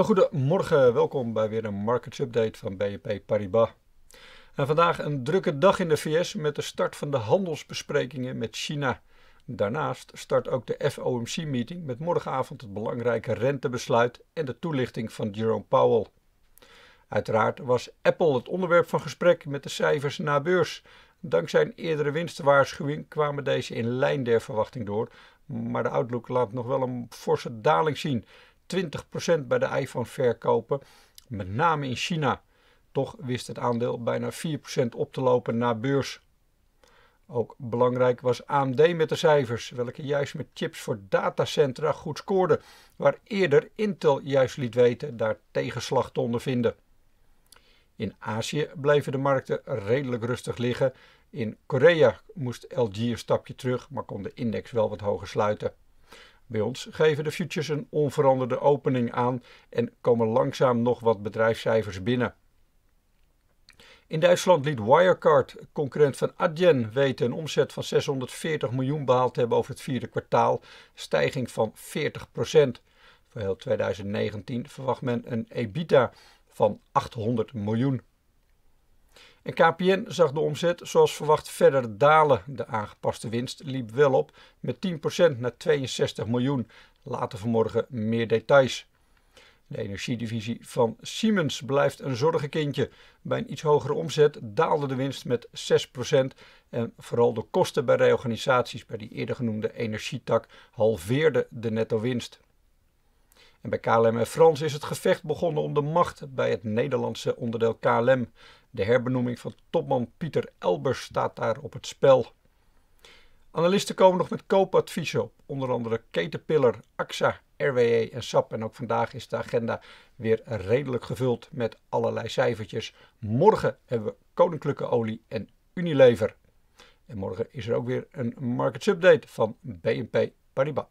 Heel goedemorgen, welkom bij weer een Markets Update van BNP Paribas. En vandaag een drukke dag in de VS met de start van de handelsbesprekingen met China. Daarnaast start ook de FOMC-meeting met morgenavond het belangrijke rentebesluit en de toelichting van Jerome Powell. Uiteraard was Apple het onderwerp van gesprek met de cijfers na beurs. Dankzij een eerdere winstwaarschuwing kwamen deze in lijn der verwachting door, maar de outlook laat nog wel een forse daling zien. 20% bij de iPhone verkopen, met name in China. Toch wist het aandeel bijna 4% op te lopen na beurs. Ook belangrijk was AMD met de cijfers, welke juist met chips voor datacentra goed scoorde, waar eerder Intel juist liet weten daar tegenslag te ondervinden. In Azië bleven de markten redelijk rustig liggen. In Korea moest LG een stapje terug, maar kon de index wel wat hoger sluiten. Bij ons geven de futures een onveranderde opening aan en komen langzaam nog wat bedrijfscijfers binnen. In Duitsland liet Wirecard, concurrent van Adyen, weten een omzet van 640 miljoen behaald te hebben over het vierde kwartaal, stijging van 40%. Voor heel 2019 verwacht men een EBITDA van 800 miljoen. En KPN zag de omzet zoals verwacht verder dalen. De aangepaste winst liep wel op met 10% naar 62 miljoen. Later vanmorgen meer details. De energiedivisie van Siemens blijft een zorgenkindje. Bij een iets hogere omzet daalde de winst met 6% en vooral de kosten bij reorganisaties bij die eerder genoemde energietak halveerden de netto winst. En bij KLM en Frans is het gevecht begonnen om de macht bij het Nederlandse onderdeel KLM. De herbenoeming van topman Pieter Elbers staat daar op het spel. Analisten komen nog met koopadviezen op, onder andere Caterpillar, AXA, RWE en SAP. En ook vandaag is de agenda weer redelijk gevuld met allerlei cijfertjes. Morgen hebben we Koninklijke Olie en Unilever. En morgen is er ook weer een markets update van BNP Paribas.